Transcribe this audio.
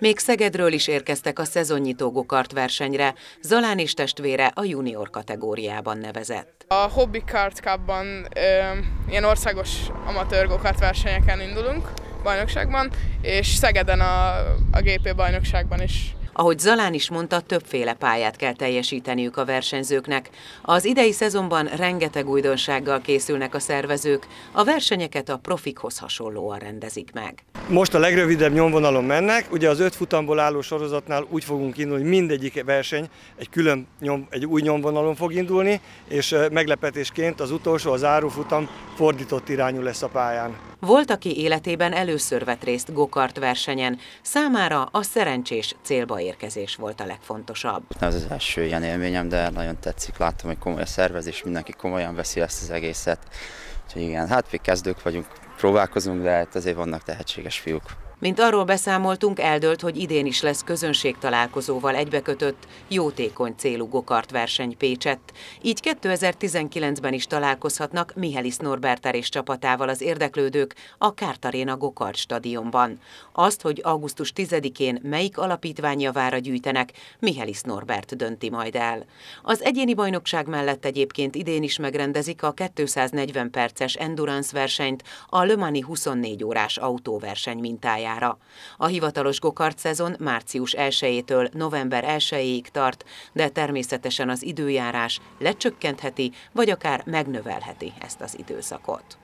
Még Szegedről is érkeztek a szezonnyitó gokart versenyre, Zalán és testvére a junior kategóriában nevezett. A Hobby Kart Cupban ilyen országos amatőr gokart versenyeken indulunk, bajnokságban, és Szegeden a, a GP bajnokságban is ahogy Zalán is mondta, többféle pályát kell teljesíteniük a versenyzőknek. Az idei szezonban rengeteg újdonsággal készülnek a szervezők, a versenyeket a profikhoz hasonlóan rendezik meg. Most a legrövidebb nyomvonalon mennek, ugye az öt futamból álló sorozatnál úgy fogunk indulni, hogy mindegyik verseny egy külön nyom, egy új nyomvonalon fog indulni, és meglepetésként az utolsó, az árufutam fordított irányú lesz a pályán. Volt, aki életében először vett részt gokart versenyen, számára a szerencsés célba érkezés volt a legfontosabb. Ez az első ilyen élményem, de nagyon tetszik, látom, hogy komoly a szervezés, mindenki komolyan veszi ezt az egészet. Úgyhogy igen, hát még kezdők vagyunk, próbálkozunk, de hát azért vannak tehetséges fiúk. Mint arról beszámoltunk, eldőlt, hogy idén is lesz közönségtalálkozóval egybekötött jótékony célú gokart verseny Pécsett. Így 2019-ben is találkozhatnak Mihelis Norberter és csapatával az érdeklődők a Kártaréna Gokart stadionban. Azt, hogy augusztus 10-én melyik alapítvány javára gyűjtenek, Mihelis Norbert dönti majd el. Az egyéni bajnokság mellett egyébként idén is megrendezik a 240 perces endurance versenyt, a Le Mani 24 órás autóverseny mintáját pályára. A hivatalos gokart szezon március 1-től november 1-ig tart, de természetesen az időjárás lecsökkentheti, vagy akár megnövelheti ezt az időszakot.